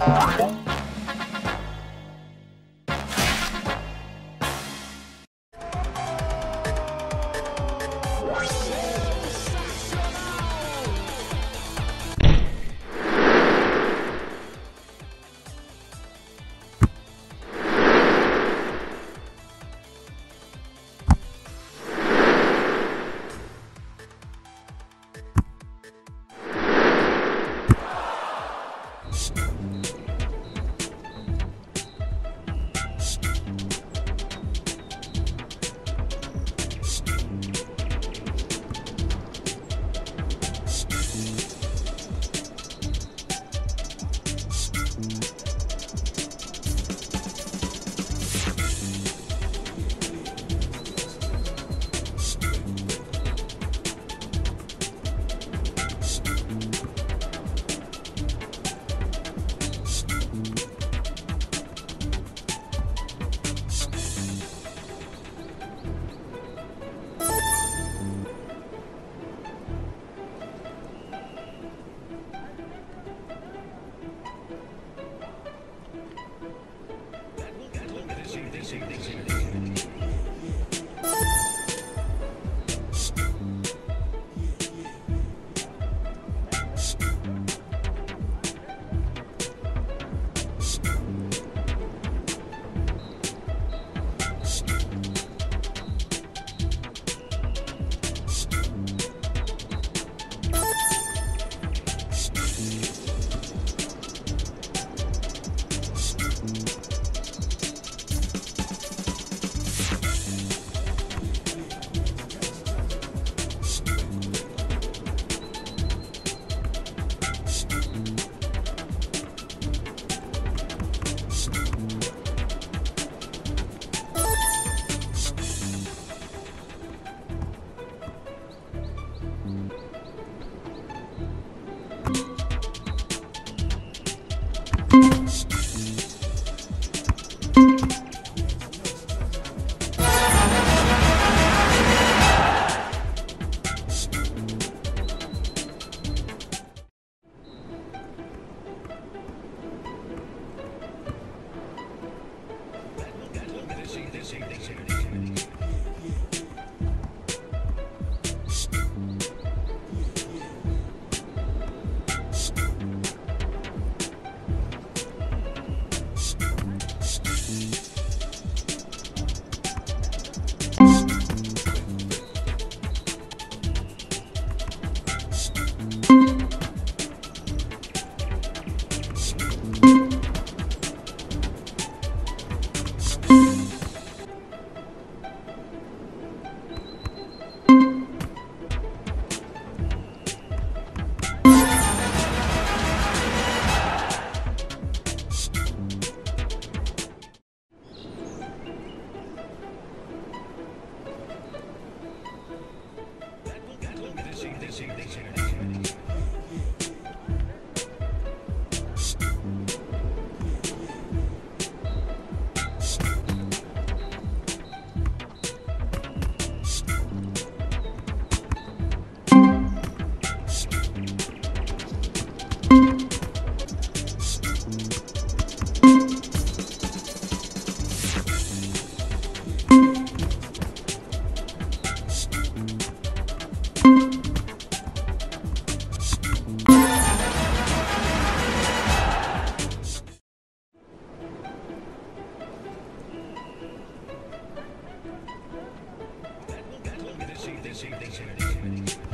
Tá Música şekilde gidecek. this evening. deixa, deixa, deixa. Şimdi, şimdi, şimdi.